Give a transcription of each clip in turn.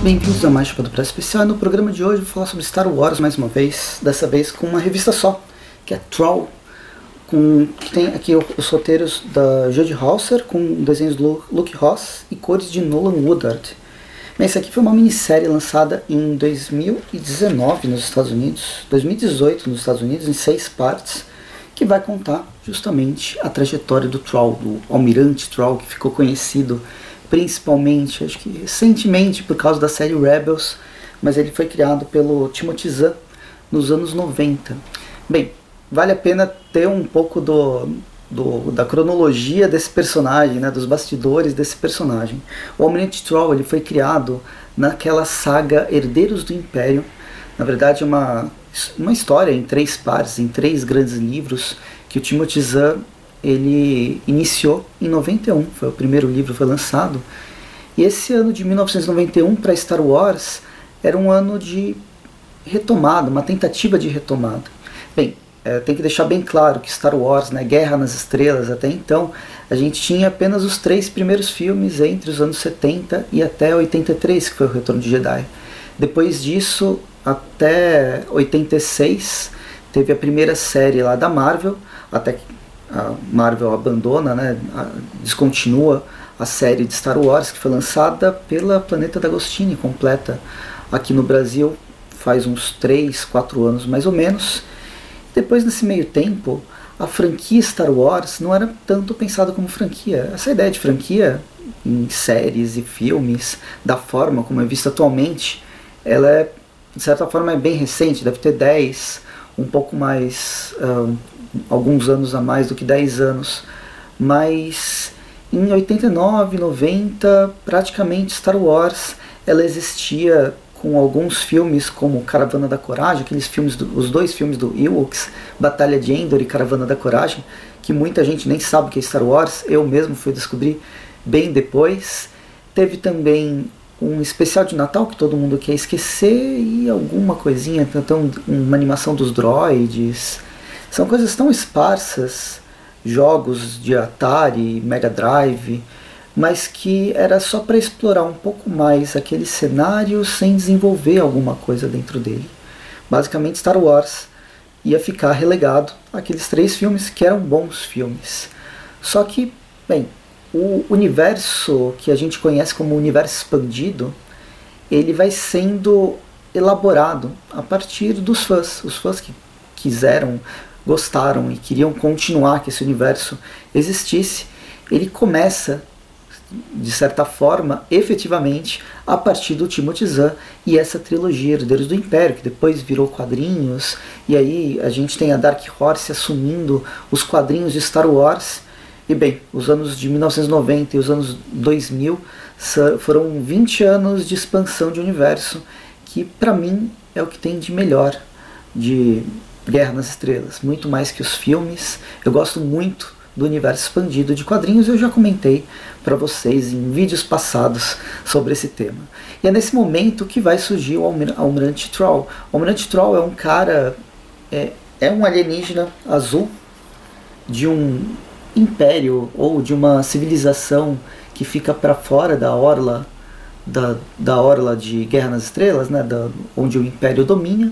Bem-vindos a mais do Press Especial. No programa de hoje vou falar sobre Star Wars mais uma vez, dessa vez com uma revista só, que é Troll, com, que tem aqui os roteiros da Jodie Hauser, com desenhos do Luke Ross e cores de Nolan Woodard. Bem, essa aqui foi uma minissérie lançada em 2019 nos Estados Unidos, 2018 nos Estados Unidos, em seis partes, que vai contar justamente a trajetória do Troll, do almirante Troll, que ficou conhecido principalmente, acho que recentemente por causa da série Rebels, mas ele foi criado pelo Timothy Zahn nos anos 90. Bem, vale a pena ter um pouco do, do, da cronologia desse personagem, né, dos bastidores desse personagem. O Almirante Troll ele foi criado naquela saga Herdeiros do Império, na verdade uma, uma história em três partes, em três grandes livros que o Timothy Zahn ele iniciou em 91, foi o primeiro livro foi lançado. E esse ano de 1991 para Star Wars era um ano de retomada, uma tentativa de retomada. Bem, é, tem que deixar bem claro que Star Wars, né, Guerra nas Estrelas, até então, a gente tinha apenas os três primeiros filmes entre os anos 70 e até 83, que foi o Retorno de Jedi. Depois disso, até 86, teve a primeira série lá da Marvel, até que a Marvel abandona, né, descontinua a série de Star Wars, que foi lançada pela Planeta D'Agostini, completa aqui no Brasil faz uns 3, 4 anos mais ou menos. Depois, nesse meio tempo, a franquia Star Wars não era tanto pensada como franquia. Essa ideia de franquia em séries e filmes, da forma como é vista atualmente, ela é, de certa forma, é bem recente, deve ter 10, um pouco mais, alguns anos a mais do que 10 anos. Mas em 89, 90, praticamente Star Wars ela existia com alguns filmes como Caravana da Coragem, aqueles filmes, do, os dois filmes do Ewoks, Batalha de Endor e Caravana da Coragem, que muita gente nem sabe que é Star Wars, eu mesmo fui descobrir bem depois. Teve também um especial de Natal que todo mundo quer esquecer e alguma coisinha, então uma animação dos droids. São coisas tão esparsas, jogos de Atari, Mega Drive, mas que era só para explorar um pouco mais aquele cenário sem desenvolver alguma coisa dentro dele. Basicamente, Star Wars ia ficar relegado àqueles três filmes que eram bons filmes. Só que, bem, o universo que a gente conhece como universo expandido, ele vai sendo elaborado a partir dos fãs, os fãs que quiseram, gostaram e queriam continuar que esse universo existisse. Ele começa de certa forma, efetivamente, a partir do Timothy Zahn e essa trilogia Herdeiros do Império, que depois virou quadrinhos, e aí a gente tem a Dark Horse assumindo os quadrinhos de Star Wars. E bem, os anos de 1990 e os anos 2000 foram 20 anos de expansão de universo, que para mim é o que tem de melhor de Guerra nas Estrelas, muito mais que os filmes. Eu gosto muito do universo expandido de quadrinhos. Eu já comentei para vocês em vídeos passados sobre esse tema. E é nesse momento que vai surgir o Almirante Troll. O Almirante Troll é um cara, é, é um alienígena azul de um império ou de uma civilização que fica para fora da orla da, da orla de Guerra nas Estrelas, né, da, onde o império domina,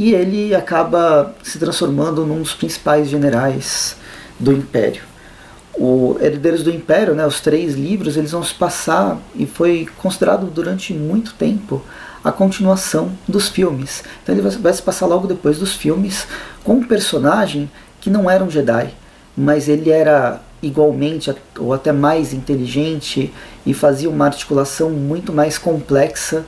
e ele acaba se transformando num dos principais generais do Império. O Herdeiros do Império, né, os três livros, eles vão se passar e foi considerado durante muito tempo a continuação dos filmes. Então ele vai se passar logo depois dos filmes com um personagem que não era um Jedi, mas ele era igualmente ou até mais inteligente e fazia uma articulação muito mais complexa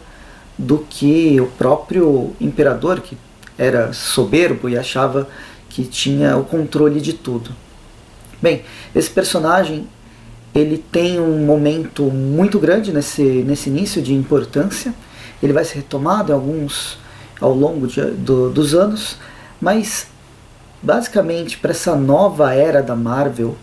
do que o próprio imperador, que era soberbo e achava que tinha o controle de tudo. Bem, esse personagem ele tem um momento muito grande nesse, nesse início de importância. Ele vai ser retomado alguns ao longo de, do, dos anos, mas basicamente para essa nova era da Marvel,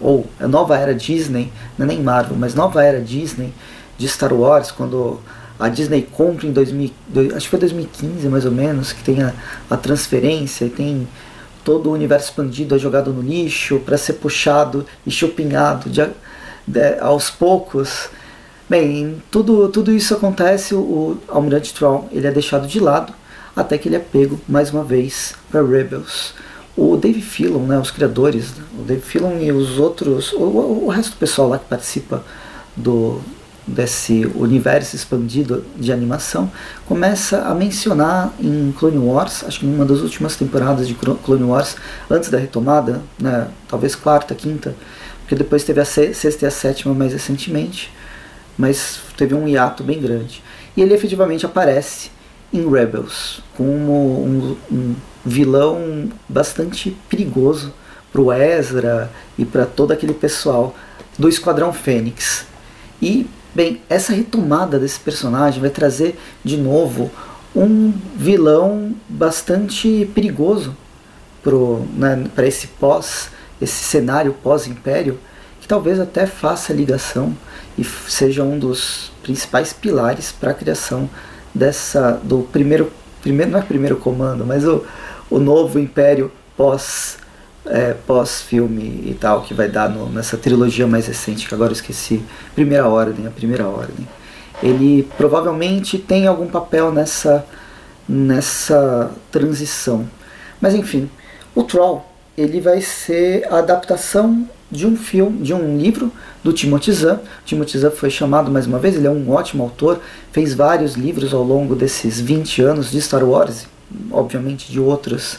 ou a nova era Disney, não é nem Marvel, mas nova era Disney de Star Wars, quando a Disney compra em 2000, acho que foi 2015 mais ou menos, que tem a, a transferência e tem todo o universo expandido é jogado no lixo para ser puxado e chupinhado de, de, aos poucos Bem, tudo, tudo isso acontece, o, Almirante Troll ele é deixado de lado até que ele é pego mais uma vez para Rebels. O Dave Filon, né, os criadores, o Dave Filon e os outros, o, o resto do pessoal lá que participa do, desse universo expandido de animação, começa a mencionar em Clone Wars, acho que em uma das últimas temporadas de Clone Wars, antes da retomada, né, talvez quarta, quinta, porque depois teve a sexta e a sétima mais recentemente, mas teve um hiato bem grande. E ele efetivamente aparece em Rebels como um, um vilão bastante perigoso para o Ezra e para todo aquele pessoal do Esquadrão Fênix. E, bem, essa retomada desse personagem vai trazer de novo um vilão bastante perigoso para né, esse pós, esse cenário pós-império, que talvez até faça ligação e seja um dos principais pilares para a criação dessa do primeiro primeiro não é primeiro comando, mas o, o novo império pós é, pós filme e tal que vai dar no, nessa trilogia mais recente que agora eu esqueci. Primeira ordem a primeira ordem ele provavelmente tem algum papel nessa nessa transição. Mas enfim o Troll ele vai ser a adaptação de um filme, de um livro do Timothy Zahn. Timothy Zahn foi chamado mais uma vez, ele é um ótimo autor, fez vários livros ao longo desses 20 anos de Star Wars, obviamente de outras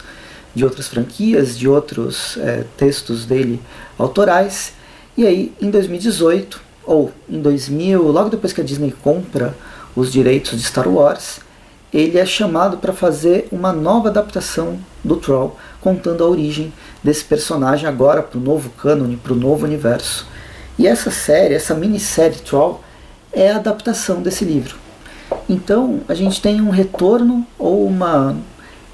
de outras franquias, de outros é, textos dele autorais. E aí, em 2018, ou em 2000, logo depois que a Disney compra os direitos de Star Wars, ele é chamado para fazer uma nova adaptação do Troll, contando a origem desse personagem agora para o novo cânone, para o novo universo. E essa série, essa minissérie Troll, é a adaptação desse livro. Então a gente tem um retorno ou uma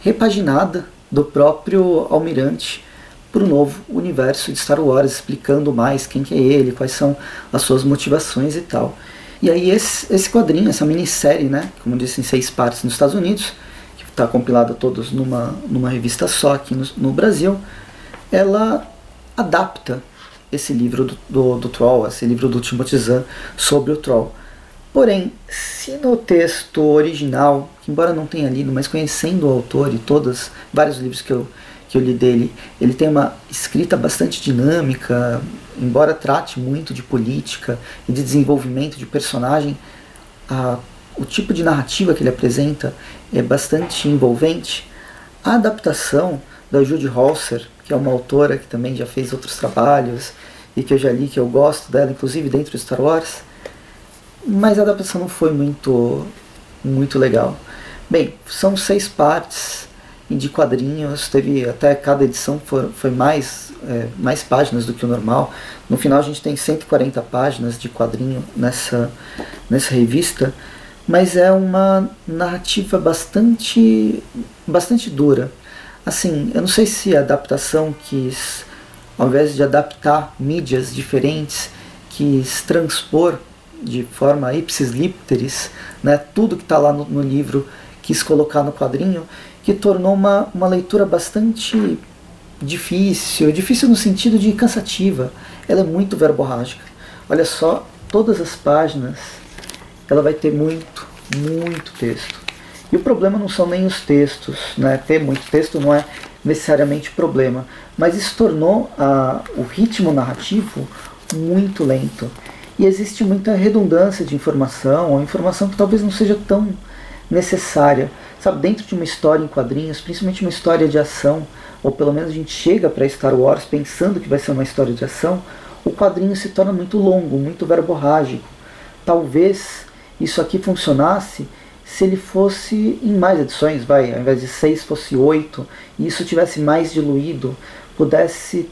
repaginada do próprio Almirante para o novo universo de Star Wars, explicando mais quem que é ele, quais são as suas motivações e tal. E aí esse, esse quadrinho, essa minissérie, né, como disse, em seis partes nos Estados Unidos, que está compilada todos numa, numa revista só aqui no, no Brasil, ela adapta esse livro do, do, do Troll, esse livro do Timothy Zahn sobre o Troll. Porém, se no texto original, embora não tenha lido, mas conhecendo o autor e todos vários livros que eu, que eu li dele, ele tem uma escrita bastante dinâmica, embora trate muito de política e de desenvolvimento de personagem, a, o tipo de narrativa que ele apresenta é bastante envolvente. A adaptação da Judy Holzer que é uma autora que também já fez outros trabalhos e que eu já li, que eu gosto dela, inclusive dentro de Star Wars. Mas a adaptação não foi muito, muito legal. Bem, são seis partes de quadrinhos, teve até cada edição foi, foi mais, é, mais páginas do que o normal. No final a gente tem 140 páginas de quadrinho nessa, nessa revista, mas é uma narrativa bastante, bastante dura Assim, eu não sei se a adaptação quis, ao invés de adaptar mídias diferentes, quis transpor de forma ipsis literis né, tudo que está lá no, no, livro, quis colocar no quadrinho, que tornou uma, uma leitura bastante difícil, difícil no sentido de cansativa. Ela é muito verborrágica. Olha só, todas as páginas, ela vai ter muito, muito texto. E o problema não são nem os textos, né? ter muito texto não é necessariamente problema, mas isso tornou a, o ritmo narrativo muito lento. E existe muita redundância de informação, ou informação que talvez não seja tão necessária. Sabe, dentro de uma história em quadrinhos, principalmente uma história de ação, ou pelo menos a gente chega para Star Wars pensando que vai ser uma história de ação, o quadrinho se torna muito longo, muito verborrágico. Talvez isso aqui funcionasse se ele fosse em mais edições, vai, ao invés de seis fosse oito, e isso tivesse mais diluído, pudesse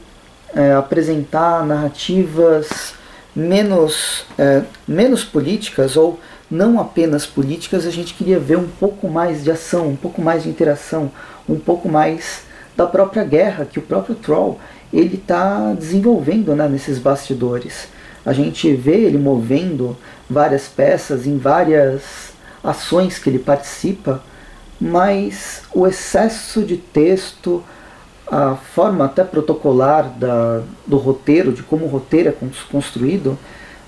é, apresentar narrativas menos, é, menos políticas ou não apenas políticas, a gente queria ver um pouco mais de ação, um pouco mais de interação, um pouco mais da própria guerra que o próprio Troll ele está desenvolvendo né, nesses bastidores. A gente vê ele movendo várias peças em várias ações que ele participa, mas o excesso de texto, a forma até protocolar da, do roteiro, de como o roteiro é construído,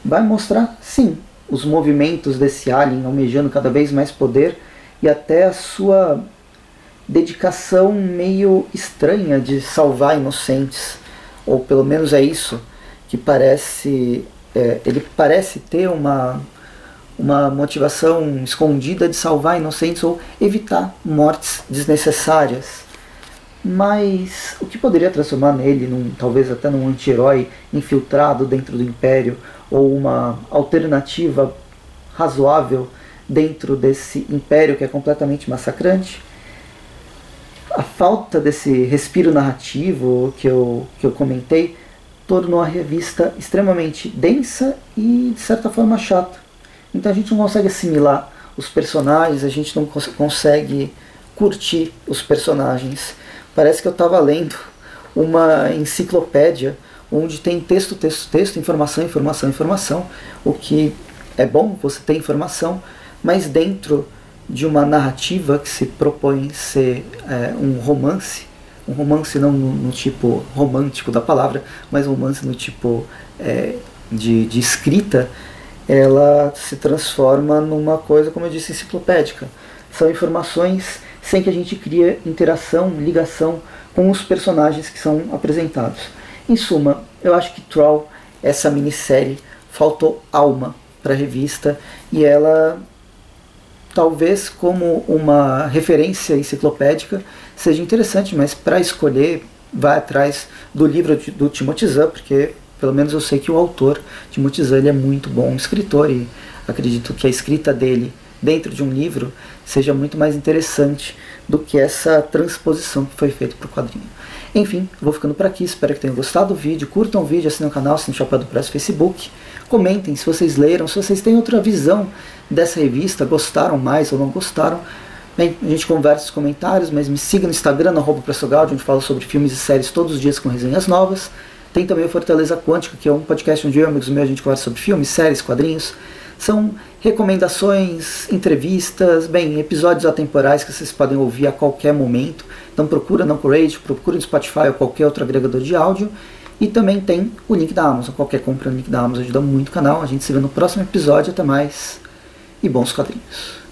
vai mostrar, sim, os movimentos desse alien almejando cada vez mais poder e até a sua dedicação meio estranha de salvar inocentes, ou pelo menos é isso que parece. É, ele parece ter uma, uma motivação escondida de salvar inocentes ou evitar mortes desnecessárias. Mas o que poderia transformar nele, num, talvez até num anti-herói infiltrado dentro do Império, ou uma alternativa razoável dentro desse Império que é completamente massacrante? a falta desse respiro narrativo que eu, que eu comentei tornou a revista extremamente densa e, de certa forma, chata. Então a gente não consegue assimilar os personagens, a gente não cons consegue curtir os personagens. Parece que eu estava lendo uma enciclopédia onde tem texto, texto, texto, informação, informação, informação, o que é bom você ter informação, mas dentro de uma narrativa que se propõe ser é, um romance, um romance não no, no, tipo romântico da palavra, mas um romance no tipo é, de, de escrita, ela se transforma numa coisa, como eu disse, enciclopédica. São informações sem que a gente crie interação, ligação com os personagens que são apresentados. Em suma, eu acho que Troll, essa minissérie, faltou alma para a revista e ela talvez como uma referência enciclopédica seja interessante, mas para escolher, vai atrás do livro do Timothy Zahn, porque pelo menos eu sei que o autor, Timothy Zahn, ele é muito bom escritor e acredito que a escrita dele dentro de um livro seja muito mais interessante do que essa transposição que foi feita para o quadrinho. Enfim, vou ficando por aqui, espero que tenham gostado do vídeo, curtam o vídeo, assinem o canal, assinem o Chapéu do Press Facebook, comentem se vocês leram, se vocês têm outra visão dessa revista, gostaram mais ou não gostaram. Bem, a gente conversa nos comentários, mas me siga no Instagram, no arroba onde falo sobre filmes e séries todos os dias com resenhas novas. Tem também o Fortaleza Quântica, que é um podcast onde eu e amigos meus a gente conversa sobre filmes, séries, quadrinhos. São recomendações, entrevistas, bem, episódios atemporais que vocês podem ouvir a qualquer momento. Então procura no Courage, procura no Spotify ou qualquer outro agregador de áudio. E também tem o link da Amazon. Qualquer compra no link da Amazon ajuda muito o canal. A gente se vê no próximo episódio. Até mais e bons quadrinhos.